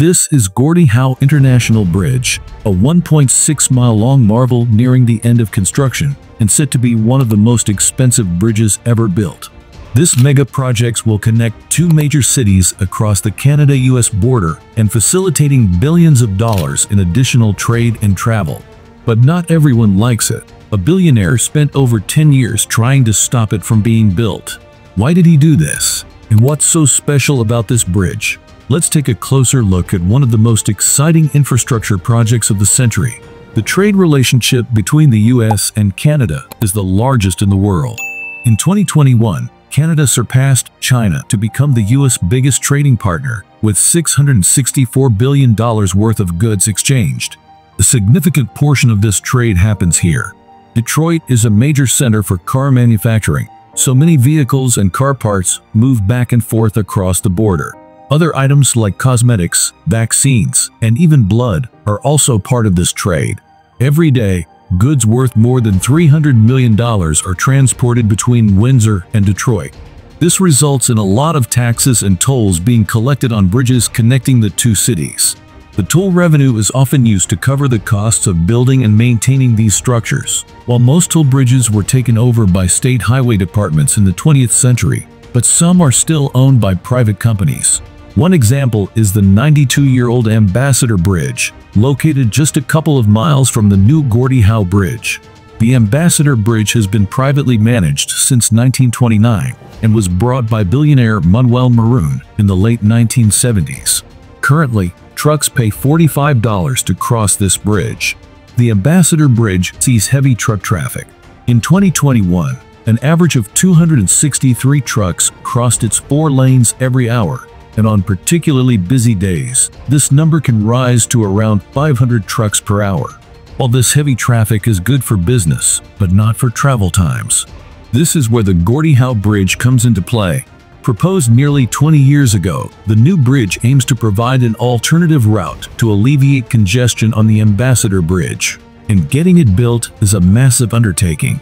This is Gordie Howe International Bridge, a 1.6-mile-long marvel nearing the end of construction and set to be one of the most expensive bridges ever built. This mega project will connect two major cities across the Canada-US border and facilitating billions of dollars in additional trade and travel. But not everyone likes it. A billionaire spent over 10 years trying to stop it from being built. Why did he do this? And what's so special about this bridge? Let's take a closer look at one of the most exciting infrastructure projects of the century. The trade relationship between the US and Canada is the largest in the world. In 2021, Canada surpassed China to become the US biggest trading partner, with $664 billion worth of goods exchanged. A significant portion of this trade happens here. Detroit is a major center for car manufacturing, so many vehicles and car parts move back and forth across the border. Other items like cosmetics, vaccines, and even blood are also part of this trade. Every day, goods worth more than $300 million are transported between Windsor and Detroit. This results in a lot of taxes and tolls being collected on bridges connecting the two cities. The toll revenue is often used to cover the costs of building and maintaining these structures. While most toll bridges were taken over by state highway departments in the 20th century, but some are still owned by private companies. One example is the 92-year-old Ambassador Bridge, located just a couple of miles from the new Gordie Howe Bridge. The Ambassador Bridge has been privately managed since 1929 and was brought by billionaire Manuel Moroun in the late 1970s. Currently, trucks pay $45 to cross this bridge. The Ambassador Bridge sees heavy truck traffic. In 2021, an average of 263 trucks crossed its four lanes every hour, and on particularly busy days, this number can rise to around 500 trucks per hour. While this heavy traffic is good for business, but not for travel times. This is where the Gordie Howe Bridge comes into play. Proposed nearly 20 years ago, the new bridge aims to provide an alternative route to alleviate congestion on the Ambassador Bridge, and getting it built is a massive undertaking.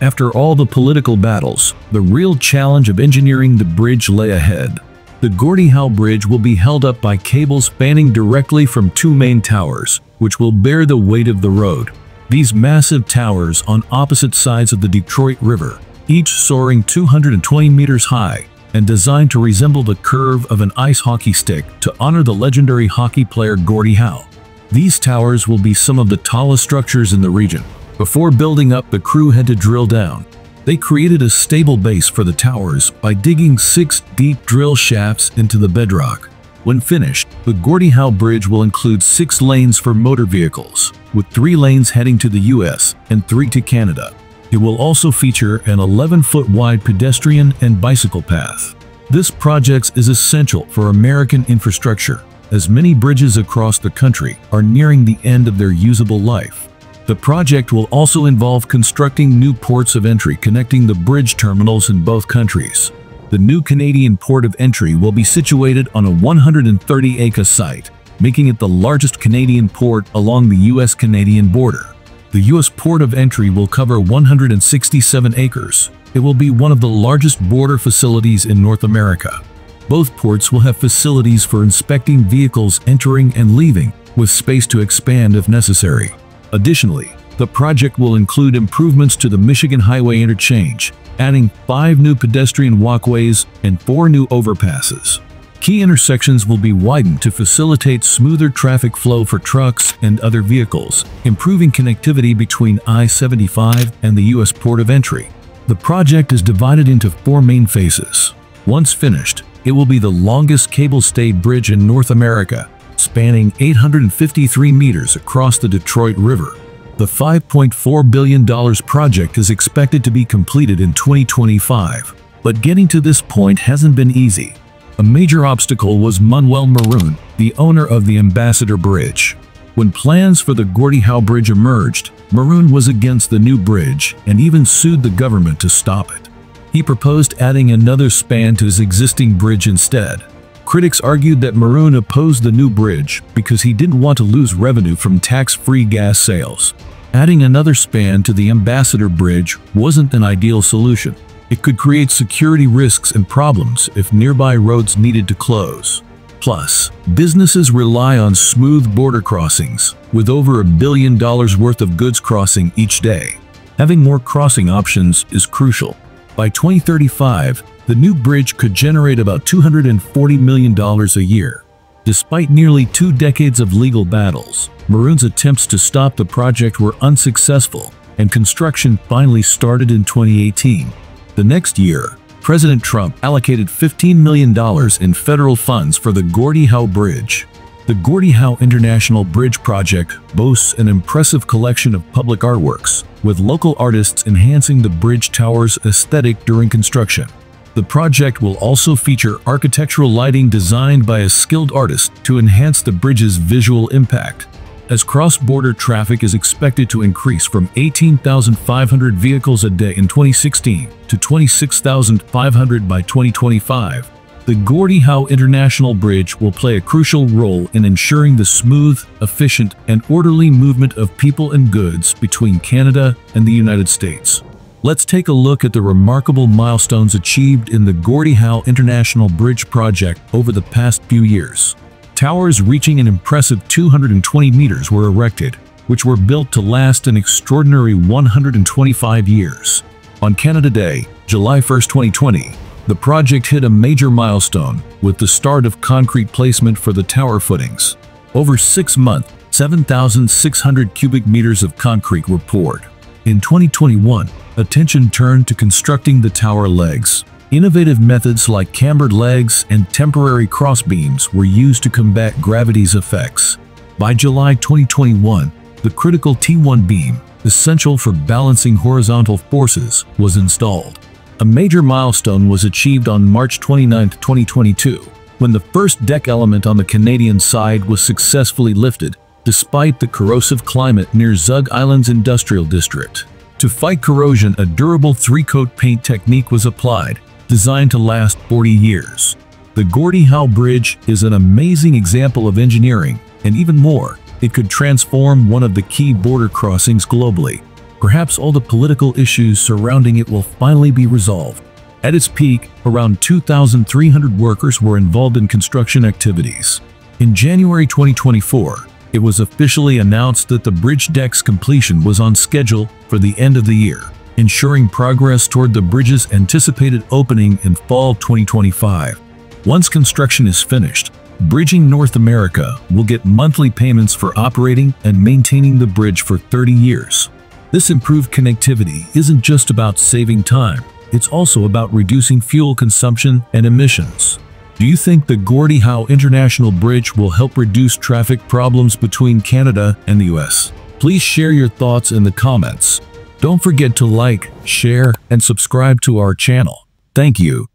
After all the political battles, the real challenge of engineering the bridge lay ahead. The Gordie Howe Bridge will be held up by cables spanning directly from two main towers, which will bear the weight of the road. These massive towers on opposite sides of the Detroit River, each soaring 220 meters high, and designed to resemble the curve of an ice hockey stick to honor the legendary hockey player Gordie Howe. These towers will be some of the tallest structures in the region. Before building up, the crew had to drill down, they created a stable base for the towers by digging six deep drill shafts into the bedrock. When finished, the Gordie Howe Bridge will include six lanes for motor vehicles, with three lanes heading to the US and three to Canada. It will also feature an 11-foot wide pedestrian and bicycle path. This project is essential for American infrastructure, as many bridges across the country are nearing the end of their usable life. The project will also involve constructing new ports of entry connecting the bridge terminals in both countries. The new Canadian port of entry will be situated on a 130-acre site, making it the largest Canadian port along the U.S.-Canadian border. The U.S. port of entry will cover 167 acres. It will be one of the largest border facilities in North America. Both ports will have facilities for inspecting vehicles entering and leaving, with space to expand if necessary. Additionally, the project will include improvements to the Michigan Highway interchange, adding five new pedestrian walkways and four new overpasses. Key intersections will be widened to facilitate smoother traffic flow for trucks and other vehicles, improving connectivity between I-75 and the U.S. port of entry. The project is divided into four main phases. Once finished, it will be the longest cable-stayed bridge in North America spanning 853 meters across the Detroit River. The $5.4 billion project is expected to be completed in 2025, but getting to this point hasn't been easy. A major obstacle was Manuel Moroun, the owner of the Ambassador Bridge. When plans for the Gordie Howe Bridge emerged, Moroun was against the new bridge and even sued the government to stop it. He proposed adding another span to his existing bridge instead, Critics argued that Moroun opposed the new bridge because he didn't want to lose revenue from tax-free gas sales. Adding another span to the Ambassador Bridge wasn't an ideal solution. It could create security risks and problems if nearby roads needed to close. Plus, businesses rely on smooth border crossings, with over a billion dollars worth of goods crossing each day. Having more crossing options is crucial. By 2035, the new bridge could generate about $240 million a year. Despite nearly two decades of legal battles, Moroun's attempts to stop the project were unsuccessful, and construction finally started in 2018. The next year, President Trump allocated $15 million in federal funds for the Gordie Howe Bridge. The Gordie Howe International Bridge Project boasts an impressive collection of public artworks, with local artists enhancing the bridge tower's aesthetic during construction. The project will also feature architectural lighting designed by a skilled artist to enhance the bridge's visual impact. As cross-border traffic is expected to increase from 18,500 vehicles a day in 2016 to 26,500 by 2025, the Gordie Howe International Bridge will play a crucial role in ensuring the smooth, efficient, and orderly movement of people and goods between Canada and the United States. Let's take a look at the remarkable milestones achieved in the Gordie Howe International Bridge project over the past few years. Towers reaching an impressive 220 meters were erected, which were built to last an extraordinary 125 years. On Canada Day, July 1, 2020, the project hit a major milestone with the start of concrete placement for the tower footings. Over six months, 7,600 cubic meters of concrete were poured. In 2021, attention turned to constructing the tower legs. Innovative methods like cambered legs and temporary crossbeams were used to combat gravity's effects. By July 2021, the critical T1 beam, essential for balancing horizontal forces, was installed. A major milestone was achieved on March 29, 2022, when the first deck element on the Canadian side was successfully lifted, despite the corrosive climate near Zug Island's industrial district. To fight corrosion, a durable three-coat paint technique was applied, designed to last 40 years. The Gordie Howe Bridge is an amazing example of engineering, and even more, it could transform one of the key border crossings globally. Perhaps all the political issues surrounding it will finally be resolved. At its peak, around 2,300 workers were involved in construction activities. In January 2024, it was officially announced that the bridge deck's completion was on schedule for the end of the year, ensuring progress toward the bridge's anticipated opening in fall 2025. Once construction is finished, Bridging North America will get monthly payments for operating and maintaining the bridge for 30 years. This improved connectivity isn't just about saving time, it's also about reducing fuel consumption and emissions. Do you think the Gordie Howe International Bridge will help reduce traffic problems between Canada and the US? Please share your thoughts in the comments. Don't forget to like, share, and subscribe to our channel. Thank you.